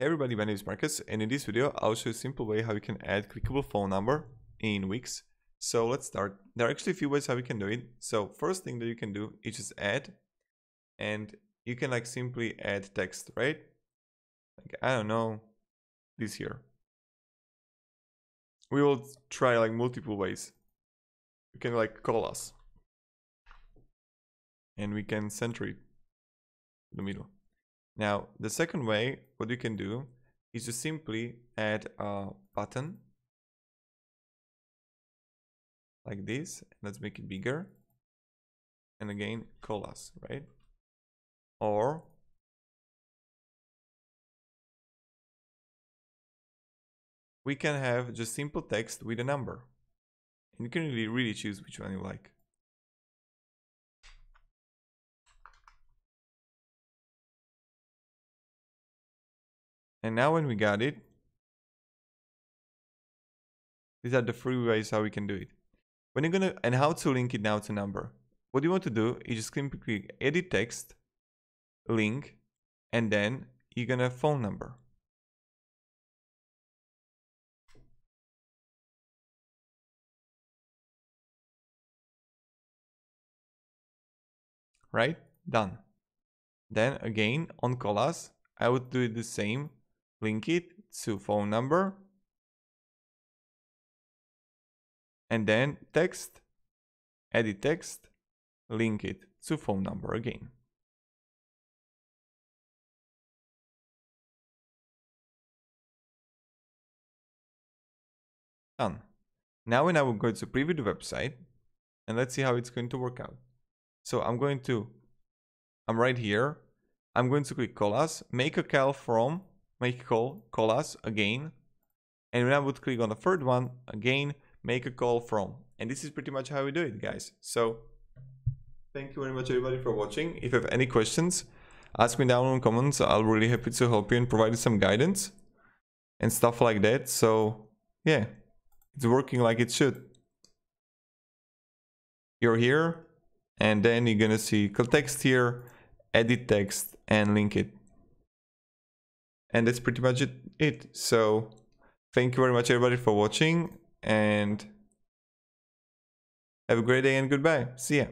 Hey everybody, my name is Marcus and in this video I'll show you a simple way how you can add clickable phone number in Wix. So let's start. There are actually a few ways how you can do it. So first thing that you can do is just add and you can like simply add text, right? Like I don't know, this here. We will try like multiple ways. You can like call us and we can center it in the middle. Now, the second way, what you can do is to simply add a button like this. Let's make it bigger. And again, call us, right? Or we can have just simple text with a number. And you can really, really choose which one you like. And now when we got it, these are the three ways how we can do it. When you're gonna, and how to link it now to number. What you want to do is just simply click edit text, link, and then you're gonna phone number. Right? Done. Then again on Colas, I would do it the same link it to phone number and then text edit text link it to phone number again. Done. Now when I will go to preview the website and let's see how it's going to work out. So I'm going to I'm right here. I'm going to click call us, make a call from make a call, call us again. And when I would click on the third one, again, make a call from. And this is pretty much how we do it, guys. So thank you very much, everybody, for watching. If you have any questions, ask me down in the comments. I'll really happy to help you and provide you some guidance and stuff like that. So yeah, it's working like it should. You're here, and then you're gonna see text here, edit text, and link it and that's pretty much it, it. So thank you very much everybody for watching and have a great day and goodbye. See ya.